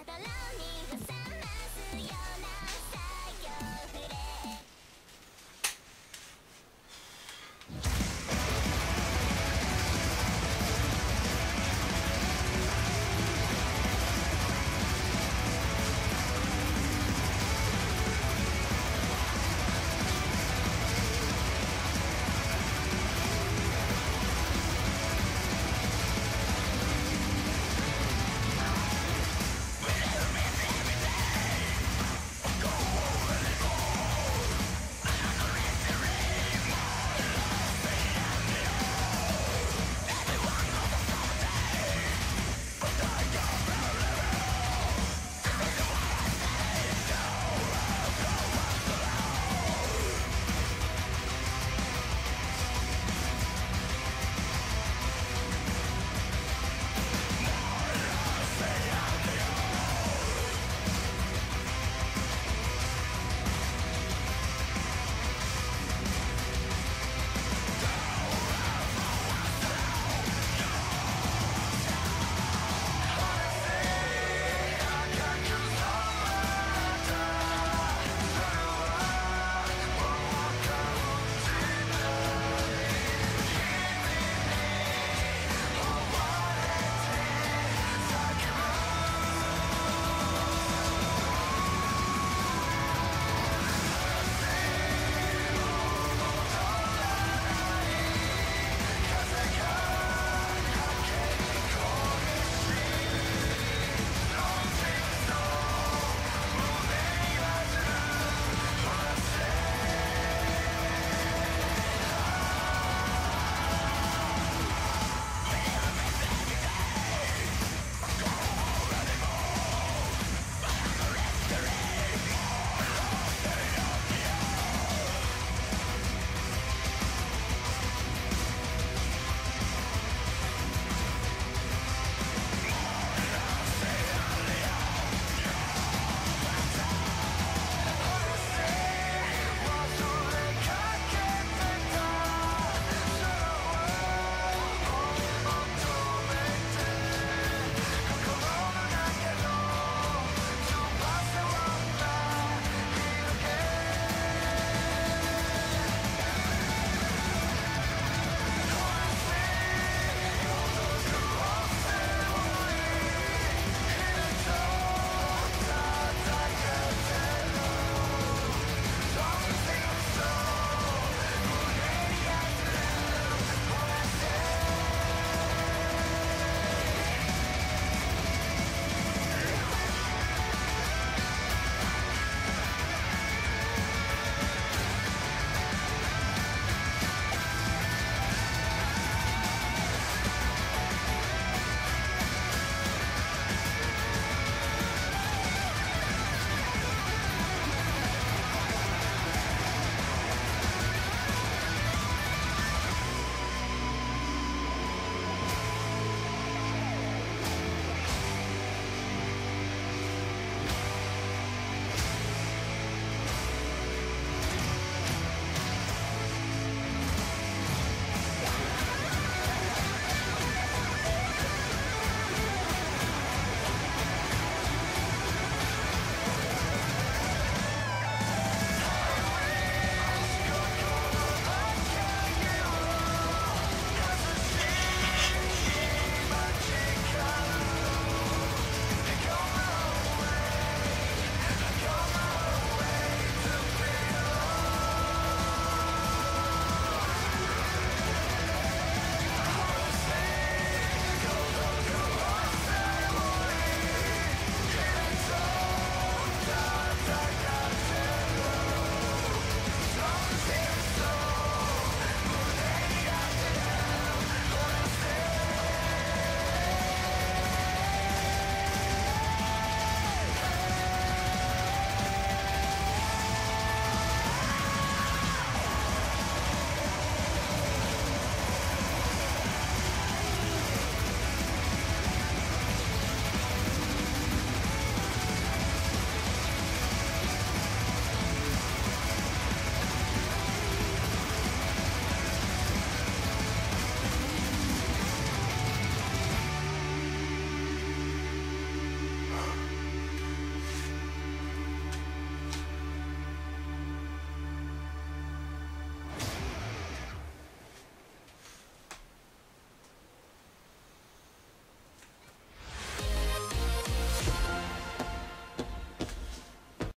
またラウニーが